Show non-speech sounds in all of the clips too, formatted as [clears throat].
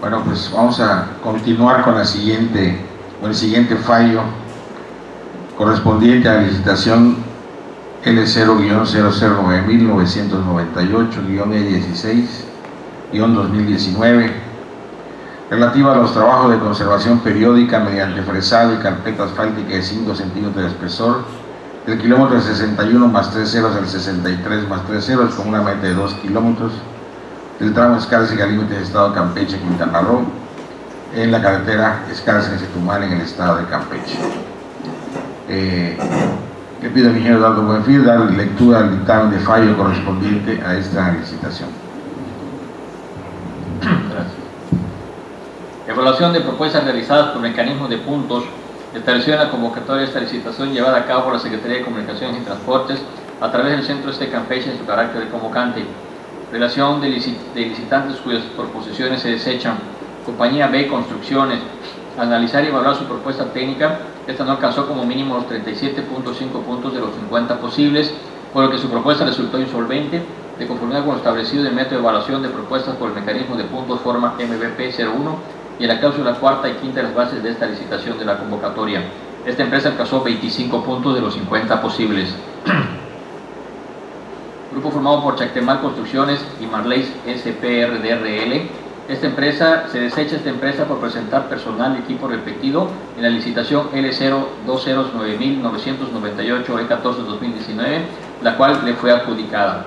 Bueno, pues vamos a continuar con la siguiente, con el siguiente fallo correspondiente a la licitación L0-009998-E16-2019 relativa a los trabajos de conservación periódica mediante fresado y carpeta asfáltica de 5 centímetros de espesor del kilómetro 61 más 3 ceros al 63 más 3 ceros con una meta de 2 kilómetros del tramo Escárcega Límites de Estado de Campeche, Quintana Roo, en la carretera Escárcega-Chetumal en el Estado de Campeche. Eh, le pido al ingeniero Eduardo Buenfil dar lectura al dictamen de fallo correspondiente a esta licitación. Gracias. Evaluación de propuestas realizadas por mecanismos de puntos estableció en la convocatoria de esta licitación llevada a cabo por la Secretaría de Comunicaciones y Transportes a través del Centro Este Campeche en su carácter de convocante relación de, licitantes cuyas proposiciones se desechan, compañía B Construcciones, analizar y evaluar su propuesta técnica, esta no alcanzó como mínimo los 37.5 puntos de los 50 posibles, por lo que su propuesta resultó insolvente, de conformidad con lo establecido en el método de evaluación de propuestas por el mecanismo de puntos forma MVP 01 y en la cláusula cuarta y quinta de las bases de esta licitación de la convocatoria. Esta empresa alcanzó 25 puntos de los 50 posibles. [clears throat] grupo formado por Chactemal Construcciones y Marleys SPRDRL. Esta empresa, se desecha esta empresa por presentar personal y equipo repetido en la licitación L0209.998E14-2019, la cual le fue adjudicada.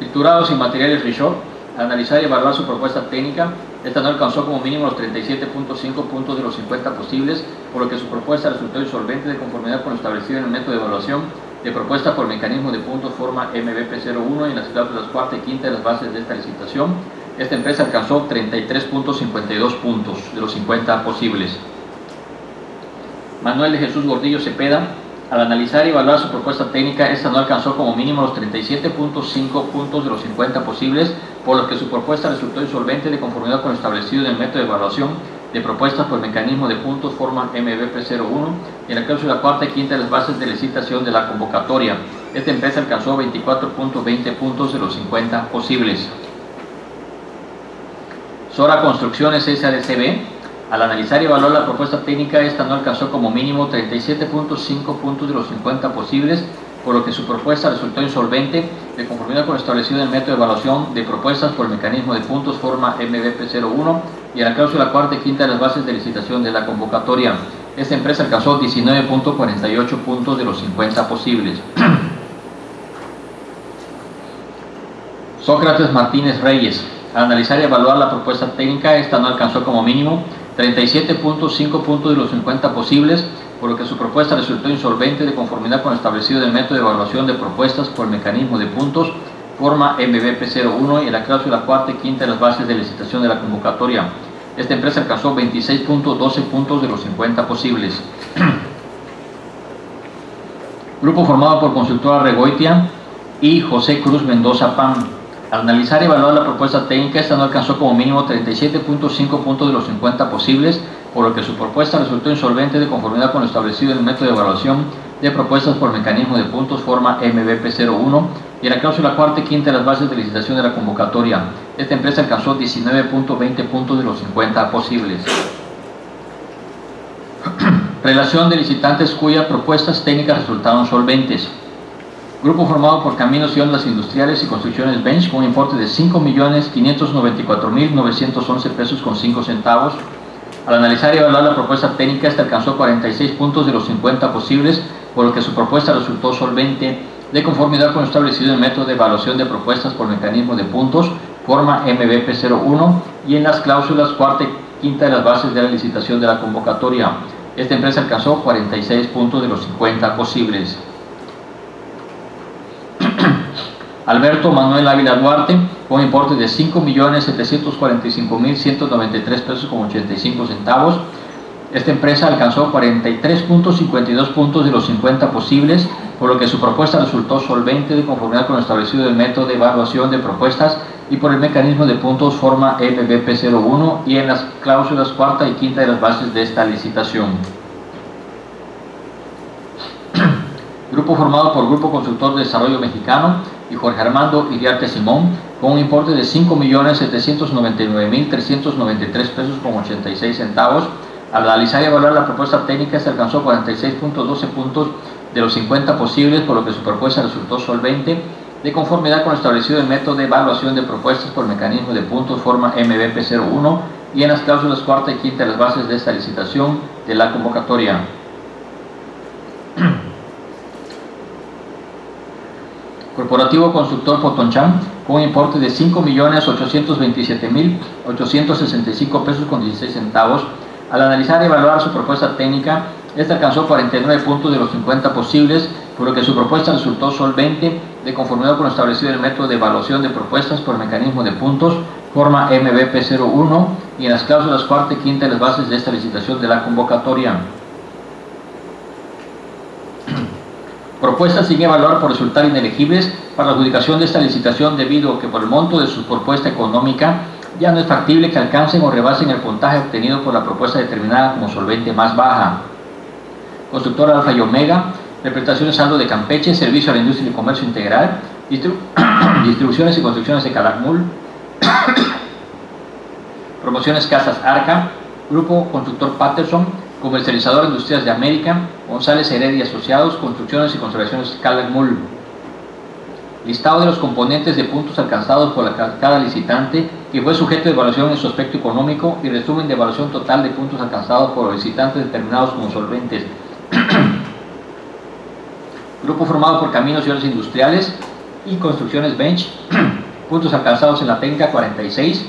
Triturados y materiales Richot, analizar y evaluar su propuesta técnica, esta no alcanzó como mínimo los 37.5 puntos de los 50 posibles, por lo que su propuesta resultó insolvente de conformidad con lo establecido en el método de evaluación de propuesta por mecanismo de puntos forma MVP01 y en las cláusulas cuarta y quinta de las bases de esta licitación. Esta empresa alcanzó 33.52 puntos de los 50 posibles. Manuel de Jesús Gordillo Cepeda, al analizar y evaluar su propuesta técnica, esta no alcanzó como mínimo los 37.5 puntos de los 50 posibles, por lo que su propuesta resultó insolvente de conformidad con lo establecido en el método de evaluación de propuestas por mecanismo de puntos forman MVP01 y en la cláusula cuarta y quinta de las bases de licitación de la convocatoria. Esta empresa alcanzó 24.20 puntos de los 50 posibles. Sora Construcciones SADCB, al analizar y evaluar la propuesta técnica, esta no alcanzó como mínimo 37.5 puntos de los 50 posibles, por lo que su propuesta resultó insolvente de conformidad con lo establecido en el método de evaluación de propuestas por el mecanismo de puntos forma MVP01 y a la cláusula cuarta y quinta de las bases de licitación de la convocatoria. Esta empresa alcanzó 19.48 puntos de los 50 posibles. [clears throat] Sócrates Martínez Reyes. Al analizar y evaluar la propuesta técnica, esta no alcanzó como mínimo 37.5 puntos de los 50 posibles, por lo que su propuesta resultó insolvente de conformidad con lo establecido del método de evaluación de propuestas por mecanismo de puntos forma MVP01 y la cláusula cuarta y quinta de las bases de licitación de la convocatoria. Esta empresa alcanzó 26.12 puntos de los 50 posibles. [clears throat] Grupo formado por consultora Regoitia y José Cruz Mendoza PAM. Al analizar y evaluar la propuesta técnica, esta no alcanzó como mínimo 37.5 puntos de los 50 posibles, por lo que su propuesta resultó insolvente de conformidad con lo establecido en el método de evaluación de propuestas por mecanismo de puntos forma MVP01 y en la cláusula cuarta y quinta de las bases de licitación de la convocatoria. Esta empresa alcanzó 19.20 puntos de los 50 posibles. [clears throat] Relación de licitantes cuyas propuestas técnicas resultaron solventes. Grupo formado por Caminos y Ondas Industriales y Construcciones Bench con un importe de 5.594.911 pesos con 5 centavos. Al analizar y evaluar la propuesta técnica, esta alcanzó 46 puntos de los 50 posibles, por lo que su propuesta resultó solvente de conformidad con lo establecido en el método de evaluación de propuestas por mecanismo de puntos, forma MVP01 y en las cláusulas cuarta y quinta de las bases de la licitación de la convocatoria. Esta empresa alcanzó 46 puntos de los 50 posibles. [clears throat] Alberto Manuel Ávila Duarte, con importe de 5.745.193 pesos con 85 centavos. Esta empresa alcanzó 43.52 puntos de los 50 posibles, por lo que su propuesta resultó solvente de conformidad con lo establecido del método de evaluación de propuestas y por el mecanismo de puntos forma MBP01 y en las cláusulas cuarta y quinta de las bases de esta licitación. Grupo formado por Grupo Constructor de Desarrollo Mexicano y Jorge Armando Iriarte Simón, con un importe de 5.799.393 pesos con 86 centavos. Al analizar y evaluar la propuesta técnica se alcanzó 46.12 puntos de los 50 posibles, por lo que su propuesta resultó solvente, de conformidad con lo establecido el método de evaluación de propuestas por mecanismo de puntos forma MBP01 y en las cláusulas cuarta y quinta de las bases de esta licitación de la convocatoria. Corporativo Constructor Potonchan, con un importe de 5.827.865 pesos con 16 centavos. Al analizar y evaluar su propuesta técnica, esta alcanzó 49 puntos de los 50 posibles, por lo que su propuesta resultó solvente de conformidad con lo establecido en el método de evaluación de propuestas por mecanismo de puntos, forma MBP01, y en las cláusulas cuarta y quinta de las bases de esta licitación de la convocatoria. Propuestas sin evaluar por resultar inelegibles para la adjudicación de esta licitación debido a que por el monto de su propuesta económica ya no es factible que alcancen o rebasen el puntaje obtenido por la propuesta determinada como solvente más baja. Constructora Alfa y Omega, representaciones saldo de Campeche, servicio a la industria y comercio integral, [coughs] distribuciones y construcciones de Calakmul, [coughs] promociones Casas Arca, Grupo Constructor Patterson, Comercializador Industrias de América, González Heredia Asociados, Construcciones y Conservaciones Calakmul. Listado de los componentes de puntos alcanzados por cada licitante que fue sujeto de evaluación en su aspecto económico y resumen de evaluación total de puntos alcanzados por los licitantes determinados como solventes. [clears throat] Grupo formado por Caminos y Obras Industriales y Construcciones Bench. [clears throat] puntos alcanzados en la técnica 46,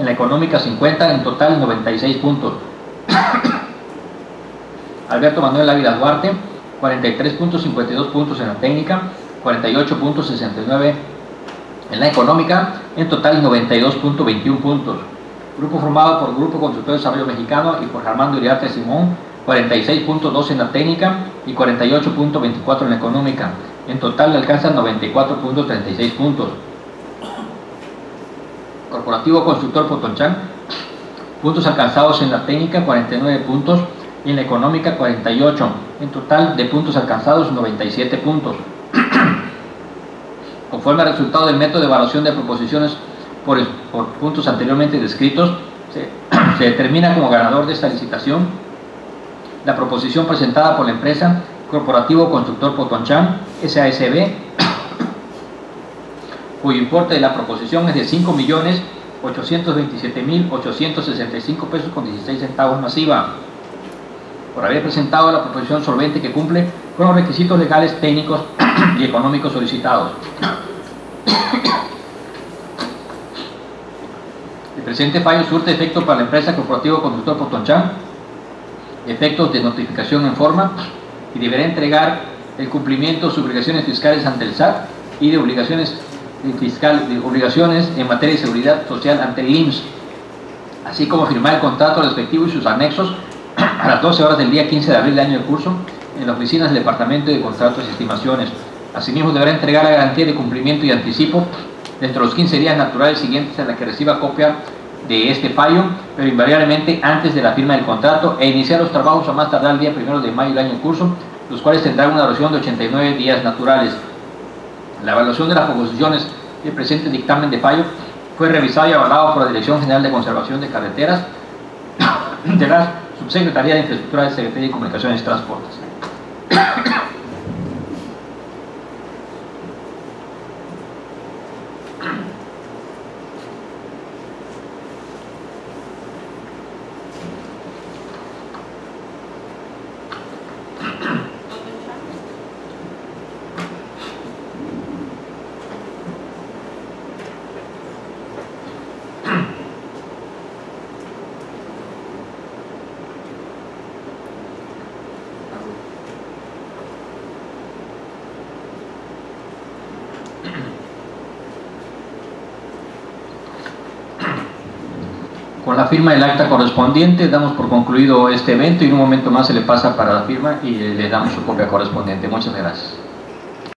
en la económica 50, en total 96 puntos. [clears throat] Alberto Manuel Ávila Duarte, 43.52 puntos en la técnica, 48.69 en la económica, en total 92.21 puntos. Grupo formado por Grupo Constructor de Desarrollo Mexicano y por Armando Iriarte Simón, 46.2 en la técnica y 48.24 en la económica. En total alcanzan 94.36 puntos. Corporativo Constructor Potonchán, puntos alcanzados en la técnica 49 puntos y en la económica 48. En total de puntos alcanzados 97 puntos. [clears throat] Conforme al resultado del método de evaluación de proposiciones por, puntos anteriormente descritos, [clears throat] se, determina como ganador de esta licitación la proposición presentada por la empresa Corporativo Constructor Potonchan SASB, [clears throat] cuyo importe de la proposición es de 5 millones 827.865 pesos con 16 centavos masiva por haber presentado la proposición solvente que cumple con los requisitos legales, técnicos [clears throat] y económicos solicitados. El presente fallo surte efecto para la empresa corporativa conductor Potonchán, efectos de notificación en forma y deberá entregar el cumplimiento de sus obligaciones fiscales ante el SAT y de obligaciones fiscal de obligaciones en materia de seguridad social ante el IMSS, así como firmar el contrato respectivo y sus anexos a las 12 horas del día 15 de abril del año de curso en las oficinas del Departamento de Contratos y Estimaciones. Asimismo, deberá entregar la garantía de cumplimiento y anticipo dentro de los 15 días naturales siguientes a la que reciba copia de este fallo, pero invariablemente antes de la firma del contrato e iniciar los trabajos a más tardar el día 1 de mayo del año en curso, los cuales tendrán una duración de 89 días naturales. La evaluación de las proposiciones del presente dictamen de fallo fue revisado y avalado por la Dirección General de Conservación de Carreteras [coughs] Subsecretaría de Infraestructura Secretaría de Comunicaciones y Transportes. Con la firma del acta correspondiente damos por concluido este evento y en un momento más se le pasa para la firma y le damos su copia correspondiente. Muchas gracias.